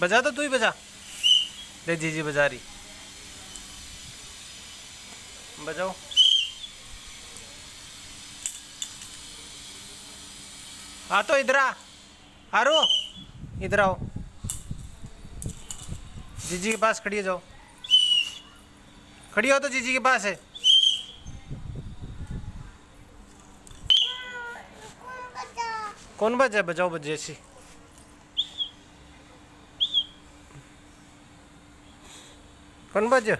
बजा तो तू ही बजा। दे जी जी बजा रही। बजाओ। आ तो इधर आ। आरो इधर आओ। जीजी के पास खड़ी हो जाओ। खड़ी हो तो जीजी के पास है। कौन बजा? बजाओ बजे सी कौन बज?